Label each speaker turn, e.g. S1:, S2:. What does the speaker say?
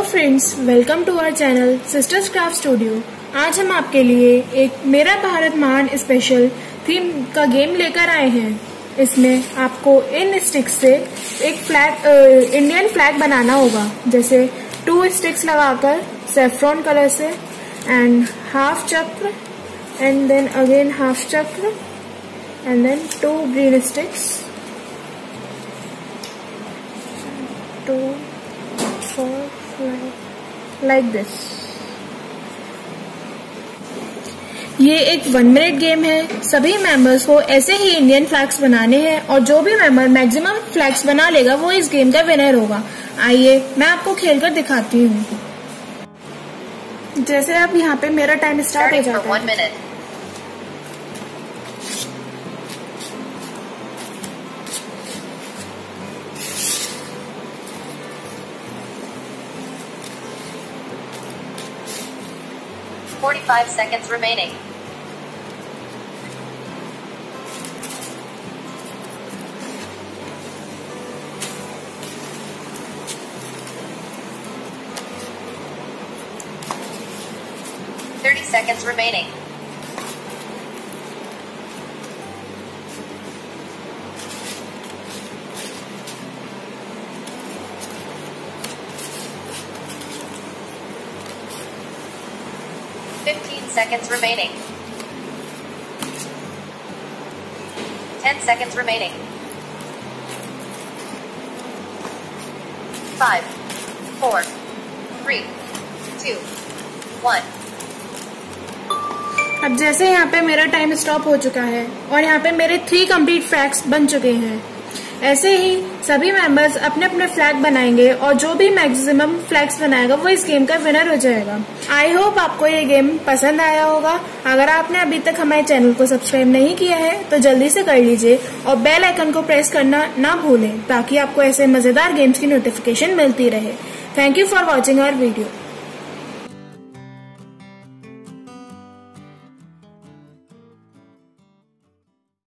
S1: Hello friends welcome to our channel sisters craft studio आज हम आपके लिए एक मेरा भारत महान स्पेशल थीम का गेम लेकर आए हैं। इसमें आपको इन स्टिक्स से एक फ्लैग इंडियन फ्लैग बनाना होगा। जैसे टू स्टिक्स लगाकर सेफ्रॉन कलर से and half chakra and then again half chakra and then two green sticks two four like this ये एक वन मिनट गेम है। सभी मेंबर्स को ऐसे ही इंडियन फ्लैग्स बनाने हैं और जो भी मेंबर मैक्सिमम फ्लैग्स बना लेगा वो इस गेम का विनर होगा। आइए मैं आपको खेल कर दिखाती हूँ। जैसे आप यहाँ पे मेरा टाइम स्टार्ट हो जाता है।
S2: Forty-five seconds remaining. Thirty seconds remaining. 15 seconds remaining. 10 seconds remaining. 5, 4, 3, 2, 1.
S1: अब जैसे यहाँ पे मेरा टाइम स्टॉप हो चुका है और यहाँ पे मेरे थ्री कंप्लीट फैक्ट्स बन चुके हैं ऐसे ही सभी मेंबर्स अपने अपने फ्लैग बनाएँगे और जो भी मैक्सिमम फ्लैग्स बनाएगा, वो इस गेम का विनर हो जाएगा। आई होप आपको ये गेम पसंद आया होगा। अगर आपने अभी तक हमारे चैनल को सब्सक्राइब नहीं किया है तो जल्दी से कर लीजिए और बेल आइकन को प्रेस करना ना भूलें, ताकि आपको ऐसे मज़ेदार गेम्स की नोटिफिकेशन मिलती रहे। Thank you for watching our video